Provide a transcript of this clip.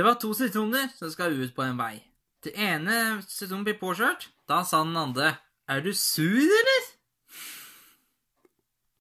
Det var to sitroner som skal ut på en vei. Det ene sitronen blir påkjørt. Da sa den andre, er du sur, eller?